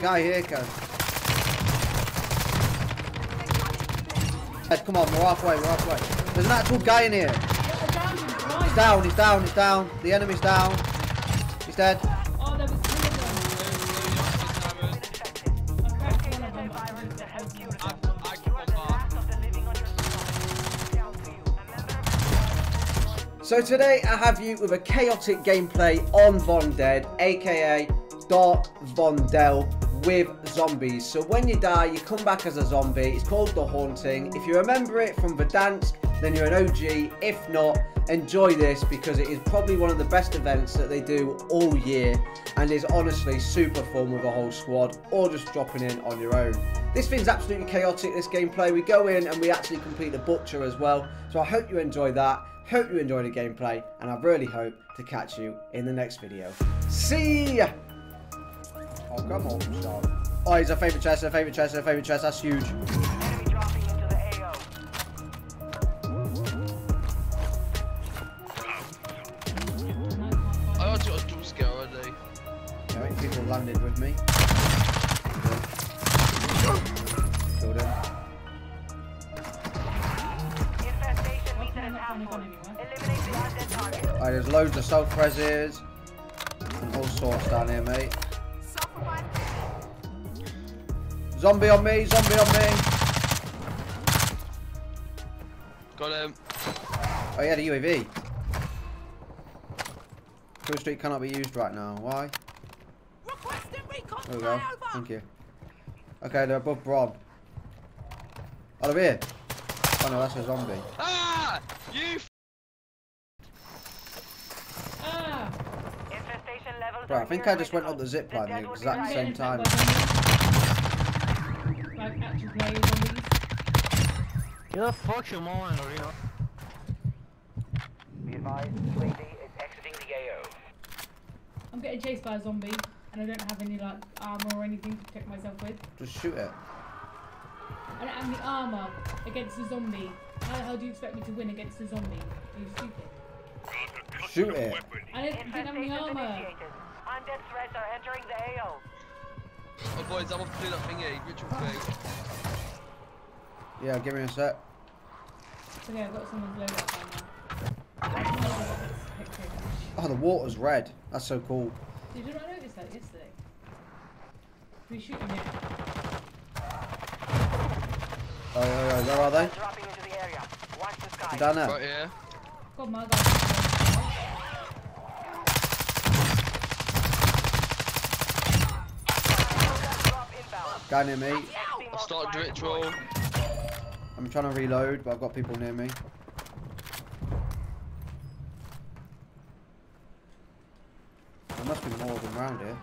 guy here, Kaz. Ed, come on, we're halfway, we're halfway. There's an actual guy in here. He's down, he's down, he's down. The enemy's down. He's dead. So today I have you with a chaotic gameplay on Vondead, aka Dark Von Del with zombies. So when you die, you come back as a zombie. It's called The Haunting. If you remember it from Verdansk, then you're an OG. If not, enjoy this because it is probably one of the best events that they do all year and is honestly super fun with a whole squad or just dropping in on your own. This thing's absolutely chaotic, this gameplay. We go in and we actually complete the Butcher as well. So I hope you enjoy that. Hope you enjoy the gameplay, and I really hope to catch you in the next video. See ya! Oh, come on, stop. Oh, he's a favourite chest, a favourite chest, a favourite chest. That's huge. I also got a dual scale already. I think people landed with me. Killed him. Alright, there's loads of self reses and all sorts down here, mate. Zombie on me, zombie on me. Got him. Oh, he had a UAV. Killstreak cannot be used right now. Why? There we go. Thank you. Okay, they're above Bron. Oh, they're here. Oh no, that's a zombie. Ah! You f Ah! Right, I think I just went up the zip line the exact same time. Attacked by zombies. Like actual players zombies. Get the fuck your mom in Arena. Be advised, UAV is exiting the AO. I'm getting chased by a zombie and I don't have any like armor or anything to protect myself with. Just shoot it. I don't have any armor against a zombie. How the hell do you expect me to win against a zombie? Are you stupid? Shoot it. I don't didn't have any armor. Undead threats are entering the AO. Boys, I'm off to do that thingy, ritual thing. Yeah, give me a sec. Okay, I've got someone's load up now. Oh, the water's red. That's so cool. Did you not notice that yesterday? We shooting it. Oh, yeah, yeah, where are they? Dropping into the area. Watch the sky. Down there. Right here. God, my God. Guy near me. Most started fire ritual. I'm trying to reload, but I've got people near me. There must be more of them around here.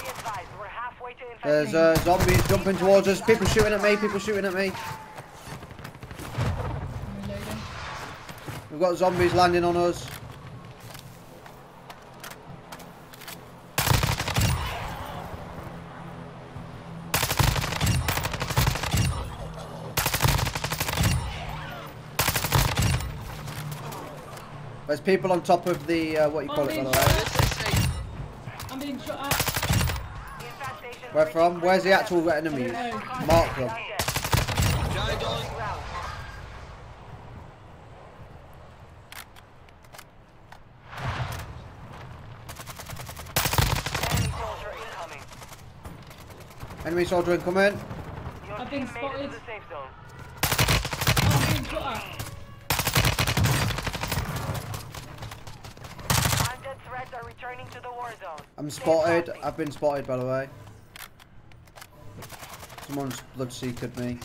Be advised, we're halfway to There's uh, zombies jumping towards us. People shooting at me. People shooting at me. We've got zombies landing on us. There's people on top of the, uh, what you call it, by the way. Let's just say, I'm being shot at. Where from? Where's the actual level. enemies? I don't know. Mark them. Undead. behind on. Ground. Enemy soldier incoming. Enemy soldier incoming. Your I've been team made it spotted. to the safe zone. Oh, I'm being shot at. Undead threats are returning to the war zone. I'm spotted. I've been spotted, by the way. Someone's bloodseeked me.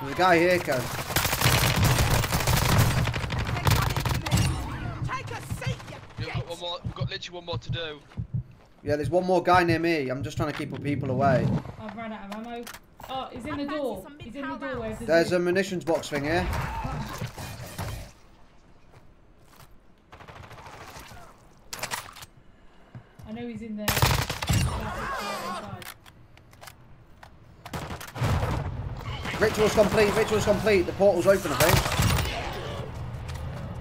There's a guy here, Kaz. We've got one more. We've got literally one more to do. Yeah, there's one more guy near me. I'm just trying to keep people away. I've run out of ammo. Oh, he's in the door. He's in the doorway. There's a munitions box thing here. I know he's in there. Ritual's complete, ritual's complete. The portal's open, I think.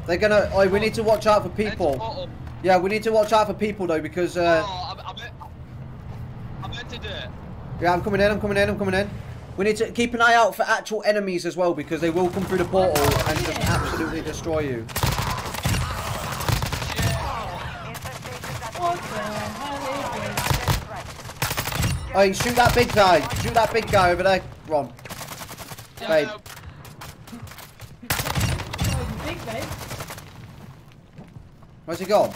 They're gonna. Oh, we need to watch out for people. Yeah, we need to watch out for people though because. Uh, oh, I, I, meant, I meant to do it. Yeah, I'm coming in. I'm coming in. I'm coming in. We need to keep an eye out for actual enemies as well because they will come through the portal and just absolutely destroy you. Infestations at What the hell is this? threat. Hey, shoot that big guy. Shoot that big guy over there. Ron. Yeah, Babe. no, Oh, babe. Where's he gone?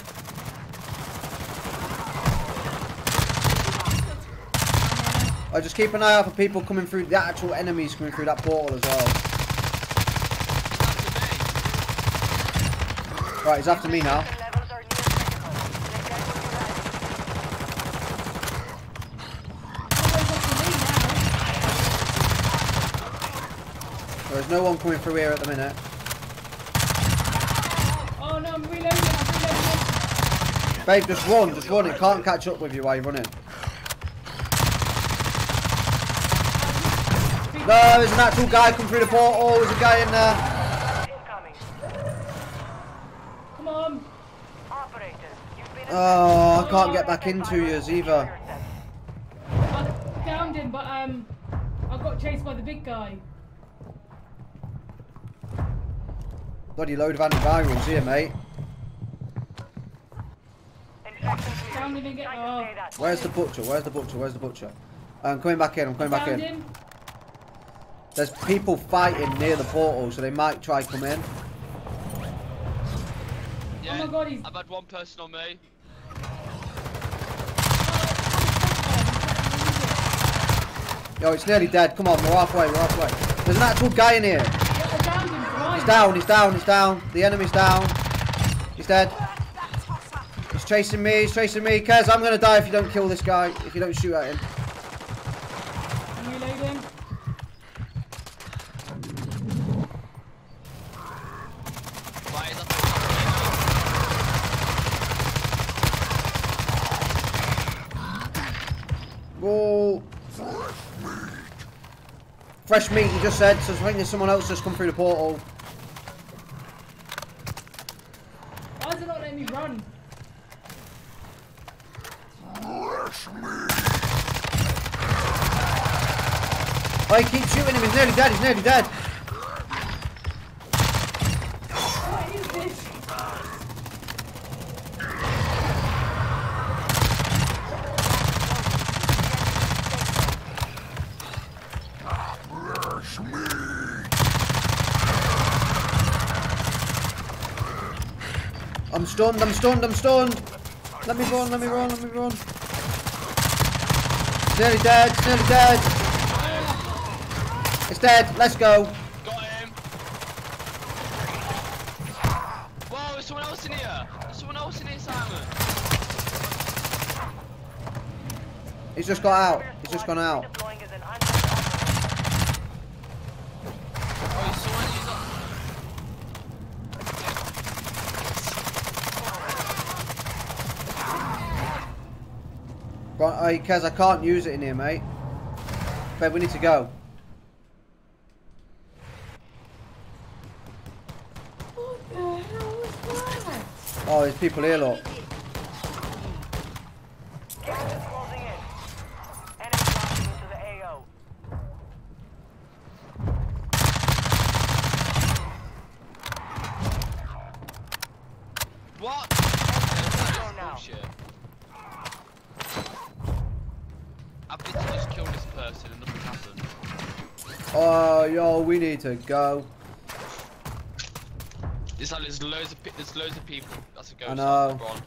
I just keep an eye out for people coming through, the actual enemies coming through that portal as well. Right, he's after me now. Infestation levels are near critical. Stay ready to it's up to me now. There's no one coming through here at the minute. Oh no, I'm reloading. I'm reloading. Babe, just run, just run. It can't catch up with you while you're running. No, there's an actual guy come through the portal. There's a guy in there. Incoming. Come on. Operators, you've been Oh, I can't get back into virus. you either. I downed him, but um, I got chased by the big guy. Bloody load of antivirals here, mate. Infection him again. Try Oh. Where's the butcher? Where's the butcher? Where's the butcher? I'm coming back in. I'm coming back Downed in. Him. There's people fighting near the portal, so they might try come in. Yeah, oh my God, he's- I've had one person on me. Yo, it's nearly dead. Come on, we're halfway. We're halfway. There's an actual guy in here. Yeah, I downed him twice. He's down. He's down. He's down. The enemy's down. He's dead. He's chasing me. He's chasing me. Kez, I'm gonna die if you don't kill this guy. If you don't shoot at him. I'm reloading. Right, that's Whoa. Fresh meat, you just said. So I think there's someone else just come through the portal. Why is it not letting me run? Fresh meat! Oh, he keeps shooting him. He's nearly dead. He's nearly dead. What is this? I'm stunned. I'm stunned. I'm stunned. Let me run. Let me run. Let me run. It's nearly dead. It's nearly dead. It's dead. Let's go. Got him. Whoa, there's someone else in here. There's someone else in here, Simon. He's just got out. He's just gone out. Deploying as an unmanned operator. Oh, he's someone he's not. Uh, right, hey, Kez, I can't use it in here, mate. Babe, we need to go. What the hell was that? Oh, there's people here, look. Gas is closing in. Enemy dropping into the AO. What? Go now. Bullshit. I've literally just killed this person and nothing happened. Yo, we need to go. It's like there's loads of there's loads of people. That's a ghost. I know. Ron.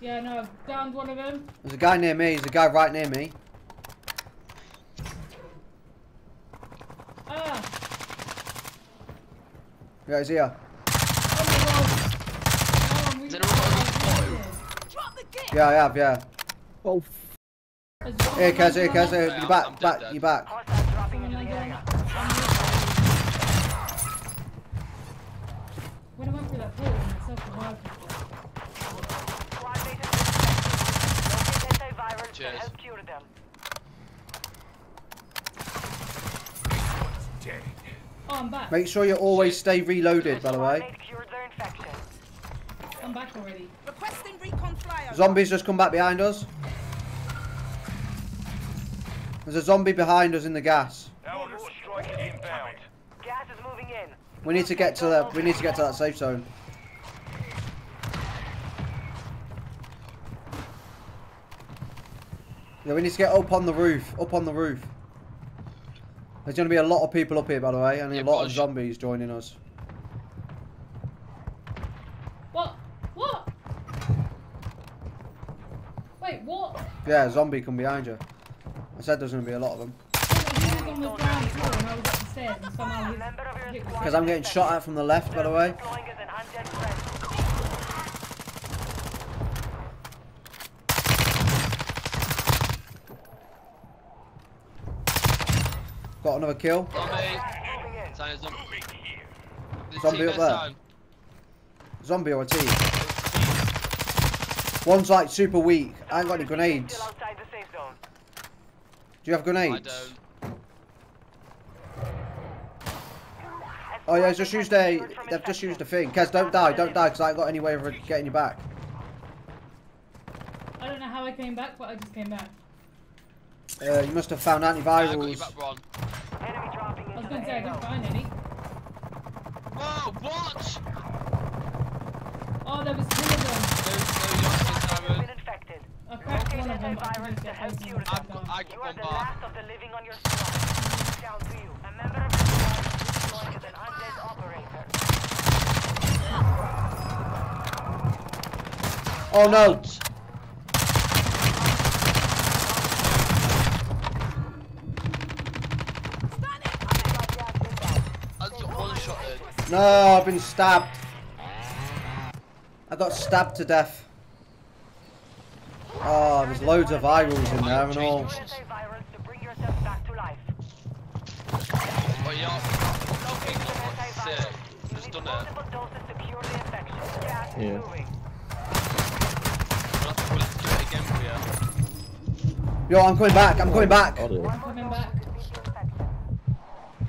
Yeah, no, I've downed one of them. There's a guy near me. There's a guy right near me. Ah! Yeah, he's here. Oh! Oh, Is really anyone got this Yeah, I have, yeah. Oh, There's one here, Kez, here, on Kez, the here. Yeah, You're back, I'm back, you're back. Hostiles dropping Someone into the landing area. on- When I went through that portal, myself and wife Squad mates is infected. Locate antivirus to Cheers. help cure them. Oh, I'm back. Make sure you always stay reloaded, by the way. Squad mate cured their infection. I'm back already. Requesting recon flyover. Zombies just come back behind us. There's a zombie behind us in the gas. Gas is moving in. We need to get to the. We need to get to that safe zone. Yeah, we need to get up on the roof. Up on the roof. There's going to be a lot of people up here, by the way, and a lot of zombies joining us. What? What? Wait, what? Yeah, a zombie come behind you. I said there's going to be a lot of them. He was on the ground floor and I was up the stairs and somehow A his member of your hit was- squad Because I'm getting shot at from the left, by the way. deploying as an undead friend. Got another kill. Zombie. Moving in. Sign of zombie. Zombie up there. time. Zombie or a team. One's like super weak. I ain't got any grenades. Still outside the safe zone. Do you have I grenades? don't. Oh yeah, just used a. They've just used a thing. Kez, don't die, don't die, because I ain't got any way of getting you back. I don't know how I came back, but I just came back. Uh, you must have found I got you antivirals. back, Ron. Enemy dropping I was gonna say I didn't find any. Whoa, what? Oh, there was two of them. No, no, you're You've Simon. been infected. I cracked one of them. but I Antivirus couldn't to get help both of cure them them. I've got, down. I You got are one the bar. last of the living on your squad. Down to you. A member of your squad is deploying as an undead operator. Oh no! I just got one shot in. No, I've been stabbed. I got stabbed to death. Oh, there's loads of virals in there and all. Use antivirus to bring yourself back to life. Oh, yeah. Okay, Use got one. Sick. antivirus. You Just uh, done it. multiple doses to cure the infection. Gas is Yeah. moving. We'll have to we'll have to do it again for you. Yo, I'm coming back, I'm coming back. Oh, Got it. I'm coming back. Defeat the infection.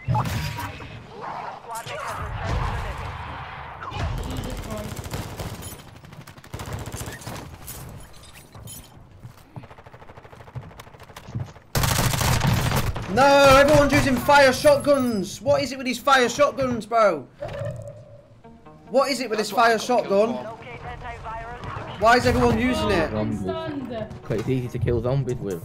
Your squad mate has returned to the living. Jesus Christ. No, everyone's using fire shotguns. What is it with these fire shotguns, bro? What is it with this That's fire shotgun? for. Locate antivirus to Why is everyone using it? Zombies. it's easy to kill zombies with.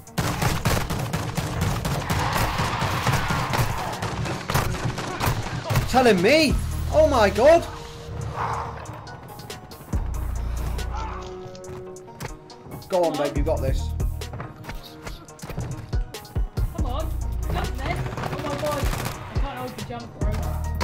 Telling me? Oh my god. Go on, babe, you got this. Jump rope.